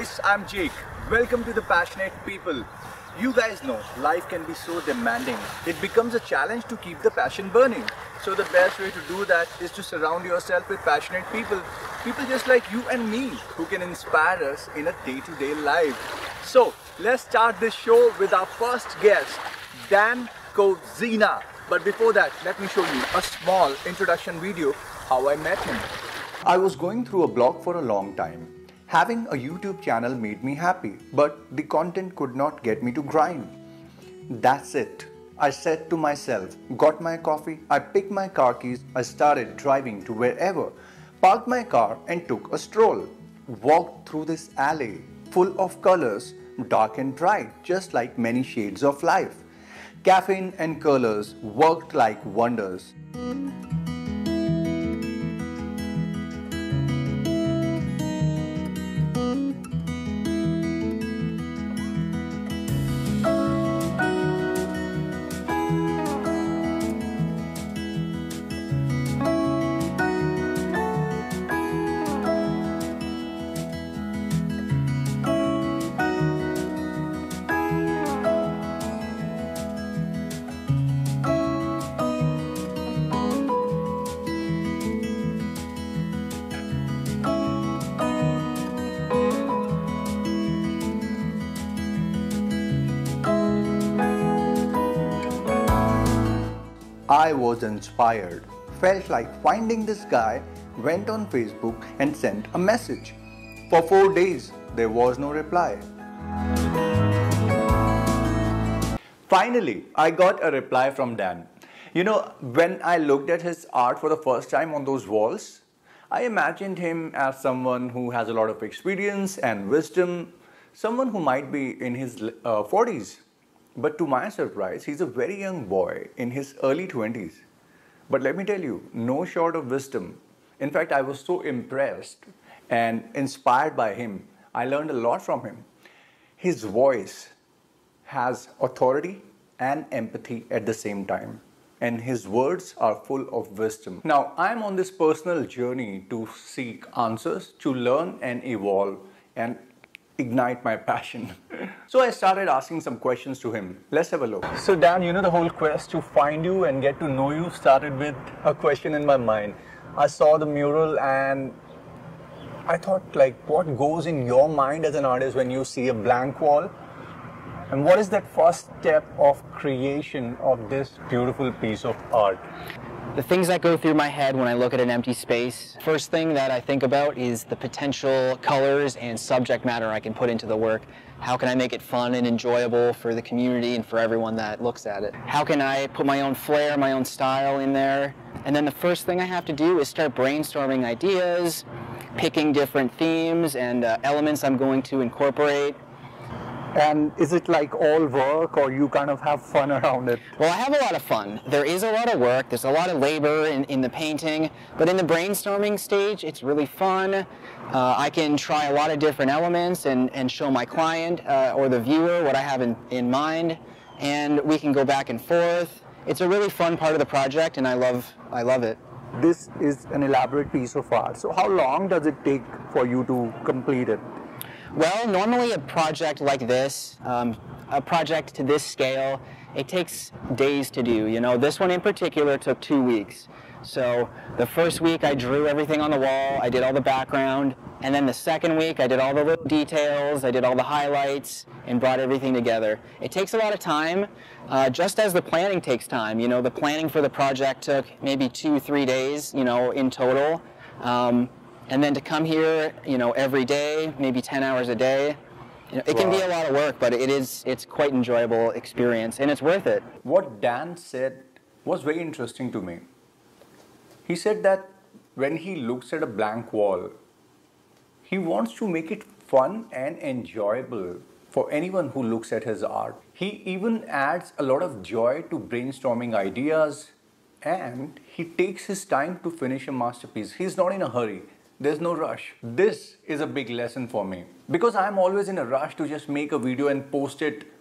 guys, I'm Jake. Welcome to the Passionate People. You guys know life can be so demanding. It becomes a challenge to keep the passion burning. So the best way to do that is to surround yourself with passionate people. People just like you and me who can inspire us in a day-to-day life. So let's start this show with our first guest, Dan Kozina. But before that, let me show you a small introduction video how I met him. I was going through a blog for a long time. Having a YouTube channel made me happy, but the content could not get me to grind. That's it. I said to myself, got my coffee, I picked my car keys, I started driving to wherever, parked my car and took a stroll. Walked through this alley full of colors, dark and bright, just like many shades of life. Caffeine and colors worked like wonders. I was inspired, felt like finding this guy, went on Facebook and sent a message. For four days, there was no reply. Finally, I got a reply from Dan. You know, when I looked at his art for the first time on those walls, I imagined him as someone who has a lot of experience and wisdom, someone who might be in his uh, 40s. But to my surprise, he's a very young boy in his early 20s. But let me tell you, no short of wisdom. In fact, I was so impressed and inspired by him. I learned a lot from him. His voice has authority and empathy at the same time. And his words are full of wisdom. Now, I'm on this personal journey to seek answers, to learn and evolve. And ignite my passion. so I started asking some questions to him. Let's have a look. So, Dan, you know, the whole quest to find you and get to know you started with a question in my mind. I saw the mural and I thought, like, what goes in your mind as an artist when you see a blank wall? And what is that first step of creation of this beautiful piece of art? The things that go through my head when I look at an empty space, first thing that I think about is the potential colors and subject matter I can put into the work. How can I make it fun and enjoyable for the community and for everyone that looks at it? How can I put my own flair, my own style in there? And then the first thing I have to do is start brainstorming ideas, picking different themes and uh, elements I'm going to incorporate. And is it like all work or you kind of have fun around it? Well, I have a lot of fun. There is a lot of work, there's a lot of labor in, in the painting, but in the brainstorming stage, it's really fun. Uh, I can try a lot of different elements and, and show my client uh, or the viewer what I have in, in mind, and we can go back and forth. It's a really fun part of the project, and I love, I love it. This is an elaborate piece of art. So how long does it take for you to complete it? Well, normally a project like this, um, a project to this scale, it takes days to do. You know, this one in particular took two weeks. So the first week I drew everything on the wall, I did all the background, and then the second week I did all the little details, I did all the highlights, and brought everything together. It takes a lot of time, uh, just as the planning takes time. You know, the planning for the project took maybe two, three days, you know, in total. Um, and then to come here, you know, every day, maybe 10 hours a day, you know, it can be a lot of work, but it is it's quite enjoyable experience and it's worth it. What Dan said was very interesting to me. He said that when he looks at a blank wall, he wants to make it fun and enjoyable for anyone who looks at his art. He even adds a lot of joy to brainstorming ideas and he takes his time to finish a masterpiece. He's not in a hurry. There's no rush. This is a big lesson for me because I'm always in a rush to just make a video and post it.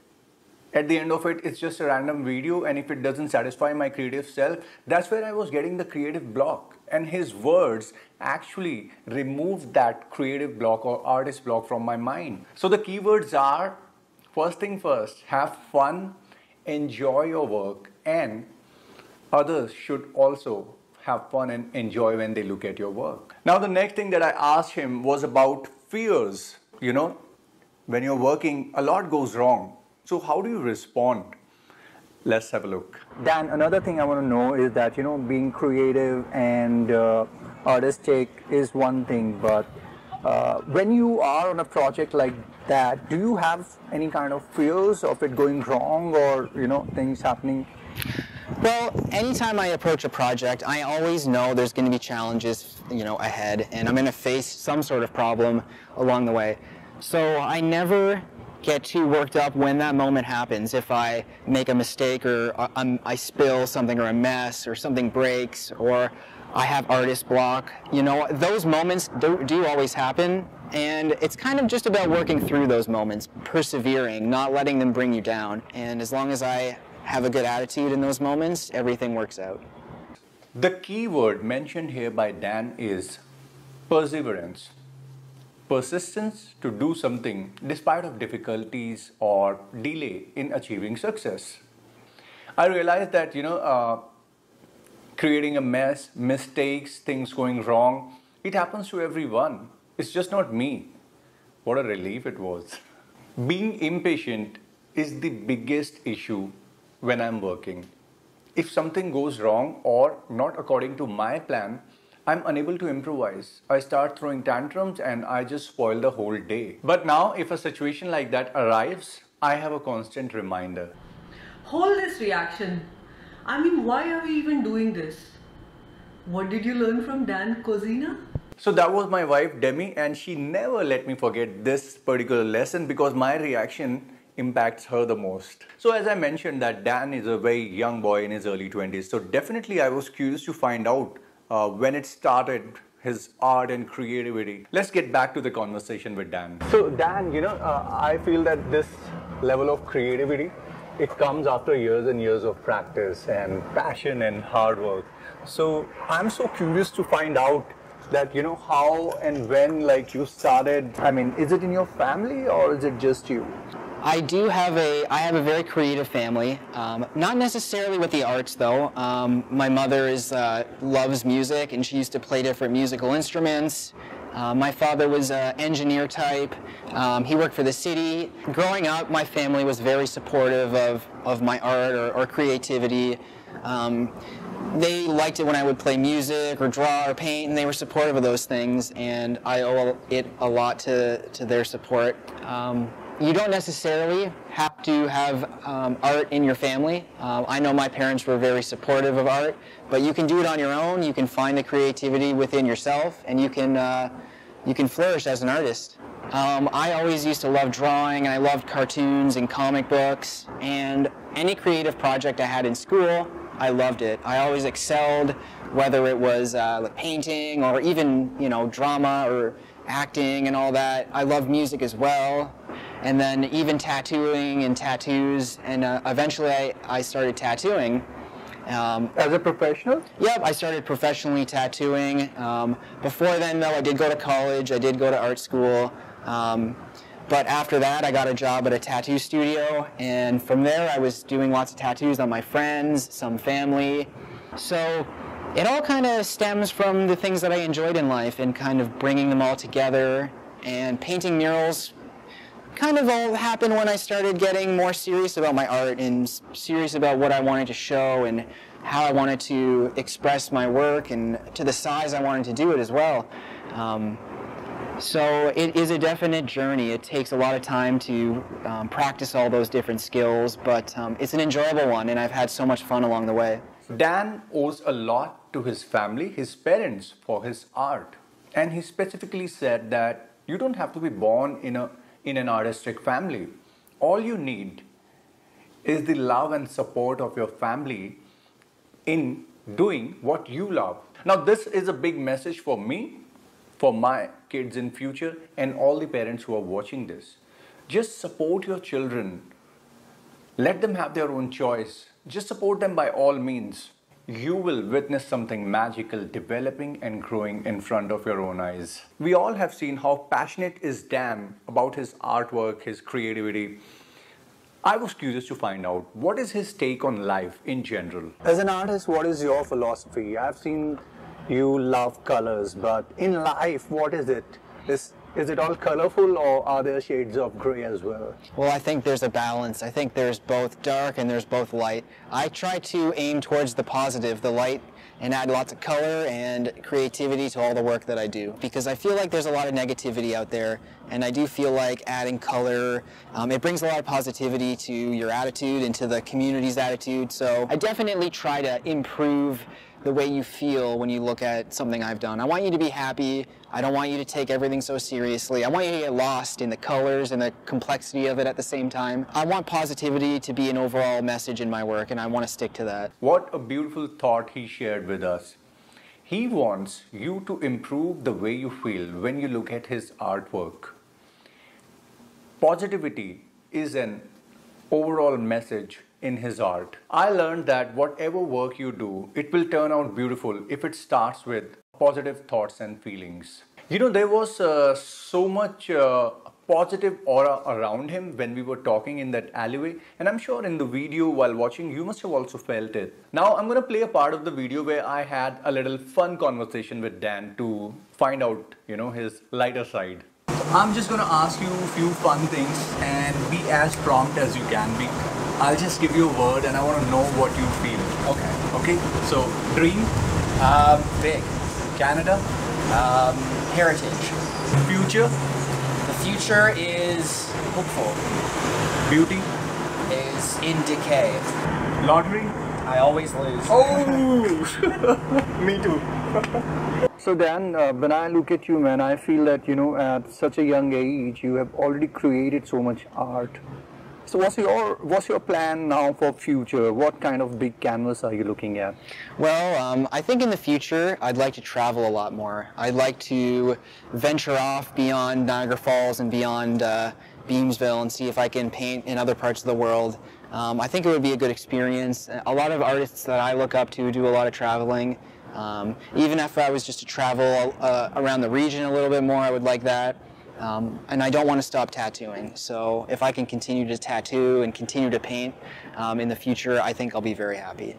At the end of it, it's just a random video, and if it doesn't satisfy my creative self, that's where I was getting the creative block. and his words actually removed that creative block or artist block from my mind. So the keywords are first thing first, have fun, enjoy your work, and others should also have fun and enjoy when they look at your work. Now, the next thing that I asked him was about fears. You know, when you're working, a lot goes wrong. So, how do you respond? Let's have a look. Dan, another thing I want to know is that, you know, being creative and uh, artistic is one thing, but uh, when you are on a project like that, do you have any kind of fears of it going wrong or, you know, things happening? Well, anytime I approach a project, I always know there's going to be challenges, you know, ahead, and I'm going to face some sort of problem along the way. So I never get too worked up when that moment happens. If I make a mistake or uh, I'm, I spill something or a mess or something breaks or I have artist block, you know, those moments do, do always happen. And it's kind of just about working through those moments, persevering, not letting them bring you down. And as long as I have a good attitude in those moments, everything works out. The key word mentioned here by Dan is perseverance persistence to do something despite of difficulties or delay in achieving success. I realized that you know uh, creating a mess, mistakes, things going wrong, it happens to everyone. It's just not me. What a relief it was. Being impatient is the biggest issue when I'm working. If something goes wrong or not according to my plan, I'm unable to improvise. I start throwing tantrums and I just spoil the whole day. But now, if a situation like that arrives, I have a constant reminder. Hold this reaction. I mean, why are we even doing this? What did you learn from Dan Kozina? So that was my wife Demi, and she never let me forget this particular lesson because my reaction impacts her the most. So as I mentioned that Dan is a very young boy in his early 20s. So definitely I was curious to find out uh, when it started his art and creativity. Let's get back to the conversation with Dan. So Dan, you know, uh, I feel that this level of creativity it comes after years and years of practice and passion and hard work. So I'm so curious to find out that you know how and when like you started. I mean, is it in your family or is it just you? I do have a I have a very creative family. Um, not necessarily with the arts though. Um, my mother is uh, loves music and she used to play different musical instruments. Uh, my father was an engineer type. Um, he worked for the city. Growing up, my family was very supportive of, of my art or, or creativity. Um, they liked it when I would play music or draw or paint, and they were supportive of those things, and I owe it a lot to, to their support. Um, you don't necessarily have to have um, art in your family. Um, I know my parents were very supportive of art, but you can do it on your own. You can find the creativity within yourself, and you can uh, you can flourish as an artist. Um, I always used to love drawing, and I loved cartoons and comic books, and any creative project I had in school, I loved it. I always excelled, whether it was uh, like painting or even you know drama or acting and all that. I loved music as well and then even tattooing and tattoos, and uh, eventually I, I started tattooing. Um, As a professional? Yep, I started professionally tattooing. Um, before then, though, I did go to college, I did go to art school. Um, but after that, I got a job at a tattoo studio, and from there, I was doing lots of tattoos on my friends, some family. So it all kind of stems from the things that I enjoyed in life and kind of bringing them all together. And painting murals kind of all happened when I started getting more serious about my art and serious about what I wanted to show and how I wanted to express my work and to the size I wanted to do it as well. Um, so it is a definite journey. It takes a lot of time to um, practice all those different skills, but um, it's an enjoyable one, and I've had so much fun along the way. Dan owes a lot to his family, his parents, for his art. And he specifically said that you don't have to be born in a in an artistic family. All you need is the love and support of your family in doing what you love. Now, this is a big message for me, for my kids in future, and all the parents who are watching this. Just support your children. Let them have their own choice. Just support them by all means. you will witness something magical developing and growing in front of your own eyes. We all have seen how passionate is Dan about his artwork, his creativity. I was curious to find out what is his take on life in general. As an artist, what is your philosophy? I've seen you love colors, but in life, what is it? Is is it all colorful or are there shades of gray as well? Well, I think there's a balance. I think there's both dark and there's both light. I try to aim towards the positive, the light, and add lots of color and creativity to all the work that I do because I feel like there's a lot of negativity out there and I do feel like adding color um, it brings a lot of positivity to your attitude and to the community's attitude so I definitely try to improve the way you feel when you look at something I've done. I want you to be happy. I don't want you to take everything so seriously. I want you to get lost in the colors and the complexity of it at the same time. I want positivity to be an overall message in my work, and I want to stick to that. What a beautiful thought he shared with us. He wants you to improve the way you feel when you look at his artwork. Positivity is an overall message in his art. I learned that whatever work you do, it will turn out beautiful if it starts with positive thoughts and feelings. You know, there was uh, so much uh, positive aura around him when we were talking in that alleyway, and I'm sure in the video while watching, you must have also felt it. Now, I'm gonna play a part of the video where I had a little fun conversation with Dan to find out, you know, his lighter side. I'm just gonna ask you a few fun things and be as prompt as you can be. I'll just give you a word and I want to know what you feel. Okay. Okay? So, dream, Um, big. Canada, Um, heritage. future, The future is hopeful. beauty, Is in decay. lottery. I always lose. Oh! Me too. So Dan, uh, when I look at you, man, I feel that you know at such a young age you have already created so much art. So what's your what's your plan now for future? What kind of big canvas are you looking at? Well, um, I think in the future, I'd like to travel a lot more. I'd like to venture off beyond Niagara Falls and beyond uh, Beamsville and see if I can paint in other parts of the world. Um, I think it would be a good experience. A lot of artists that I look up to do a lot of traveling. Um, even if I was just to travel uh, around the region a little bit more, I would like that. Um, and I don't want to stop tattooing. So if I can continue to tattoo and continue to paint um, in the future, I think I'll be very happy.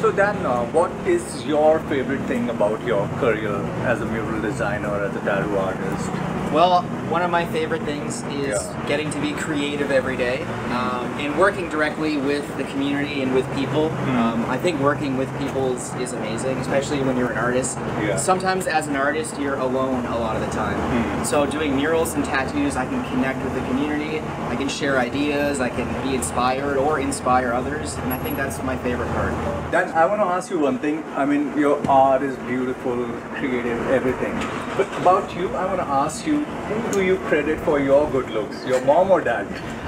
So Dan, uh, what is your favorite thing about your career as a mural designer, as a tattoo artist? Well, one of my favorite things is Yeah. getting to be creative every day um, and working directly with the community and with people. Hmm. Um, I think working with people is, is amazing, especially when you're an artist. Yeah. Sometimes, as an artist, you're alone a lot of the time. Hmm. So, doing murals and tattoos, I can connect with the community, I can share ideas, I can be inspired or inspire others, and I think that's my favorite part. Dan, I want to ask you one thing. I mean, your art is beautiful, creative, everything. But about you, I want to ask you, do you credit for your good looks? Your mom or dad?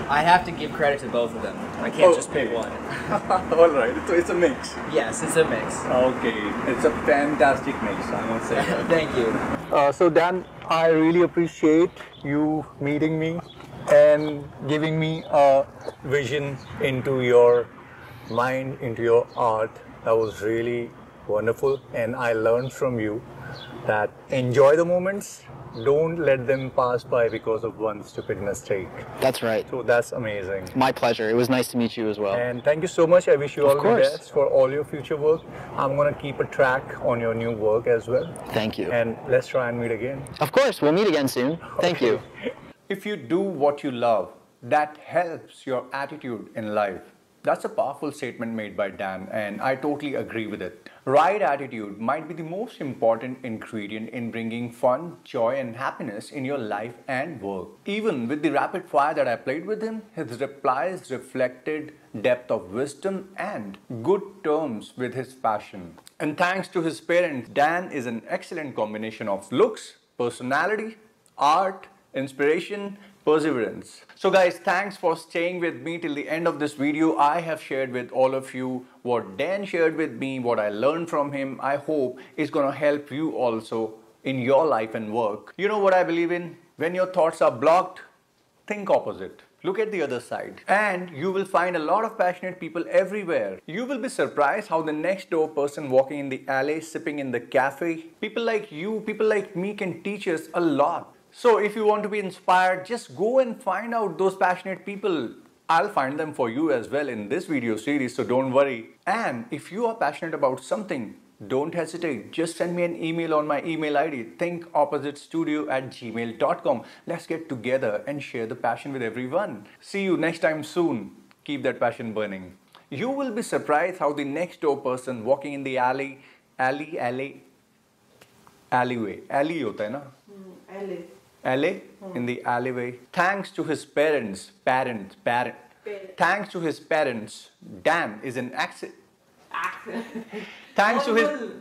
I have to give credit to both of them. I can't just pick one. All right, so it's a mix. Yes, it's a mix. Okay, it's a fantastic mix, I must say. Thank you. Uh, so Dan, I really appreciate you meeting me and giving me a vision into your mind, into your art. That was really wonderful, and I learned from you that enjoy the moments. Don't let them pass by because of one stupid mistake. That's right. So that's amazing. My pleasure. It was nice to meet you as well. And thank you so much. I wish you Of all the best for all your future work. I'm gonna keep a track on your new work as well. Thank you. And let's try and meet again. Of course, we'll meet again soon. Thank you. If you do what you love, that helps your attitude in life. That's a powerful statement made by Dan, and I totally agree with it. Right attitude might be the most important ingredient in bringing fun, joy, and happiness in your life and work. Even with the rapid fire that I played with him, his replies reflected depth of wisdom and good terms with his passion. And thanks to his parents, Dan is an excellent combination of looks, personality, art, inspiration, perseverance. So guys, thanks for staying with me till the end of this video. I have shared with all of you what Dan shared with me, what I learned from him. I hope it's gonna help you also in your life and work. You know what I believe in? When your thoughts are blocked, think opposite. Look at the other side. And you will find a lot of passionate people everywhere. You will be surprised how the next door person walking in the alley, sipping in the cafe, people like you, people like me can teach us a lot. So if you want to be inspired, just go and find out those passionate people. I'll find them for you as well in this video series, so don't worry. And if you are passionate about something, don't hesitate. Just send me an email on my email ID, thinkoppositestudio at gmail.com. Let's get together and share the passion with everyone. See you next time soon. Keep that passion burning. You will be surprised how the next door person walking in the alley, alley, alley, alleyway, alley hota hai na? LA. alley mm-hmm. in the alleyway. Thanks to his parents, parents, parent. Parent. Thanks to his parents, Dan is an accident. Thanks to his.